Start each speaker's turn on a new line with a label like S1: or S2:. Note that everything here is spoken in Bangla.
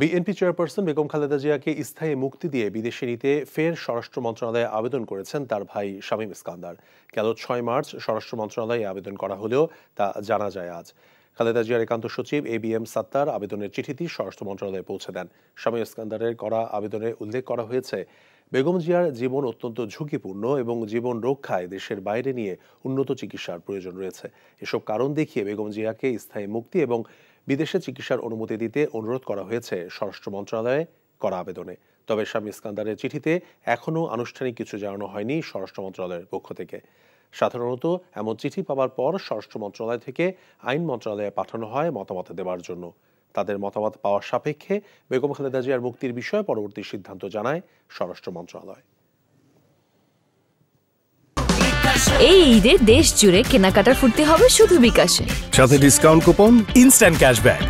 S1: বিএনপি চেয়ারপারসন বেগম খালেদা জিয়াকে স্থায়ী মুক্তি দিয়ে বিদেশে নিতে ফের স্বরাষ্ট্র মন্ত্রণালয়ে আবেদন করেছেন তার ভাই শামীম ইস্কান্দার। গেল ছয় মার্চ স্বরাষ্ট্র মন্ত্রণালয়ে আবেদন করা হলেও তা জানা যায় আজ। খালেদা জিয়ার একান্ত সচিব এ বি এম সাত্তার আবেদনের চিঠিটি স্বরাষ্ট্র মন্ত্রণালয়ে পৌঁছে দেন। শামীম ইস্কান্দারের করা আবেদনে উল্লেখ করা হয়েছে, বেগম জিয়ার জীবন অত্যন্ত ঝুঁকিপূর্ণ এবং জীবন রক্ষায় দেশের বাইরে নিয়ে উন্নত চিকিৎসার প্রয়োজন রয়েছে। এসব কারণ দেখিয়ে বেগম জিয়াকে স্থায়ী মুক্তি এবং বিদেশে চিকিৎসার অনুমতি দিতে অনুরোধ করা হয়েছে স্বরাষ্ট্র মন্ত্রণালয়ে করা আবেদনে। তবে স্বামী ইস্কান্দারের চিঠিতে এখনও আনুষ্ঠানিক কিছু জানানো হয়নি স্বরাষ্ট্র মন্ত্রণালয়ের পক্ষ থেকে। সাধারণত এমন চিঠি পাওয়ার পর স্বরাষ্ট্র মন্ত্রণালয় থেকে আইন মন্ত্রণালয়ে পাঠানো হয় মতামত দেওয়ার জন্য। তাদের মতামত পাওয়ার সাপেক্ষে বেগম খালেদা জিয়ার মুক্তির বিষয়ে পরবর্তী সিদ্ধান্ত জানায় স্বরাষ্ট্র মন্ত্রণালয়।
S2: এই ঈদে দেশ জুড়ে কেনাকাটার ফুর্তি হবে শুধু বিকাশে।
S3: সাথে ডিসকাউন্ট কুপন
S4: ইনস্ট্যান্ট ক্যাশব্যাক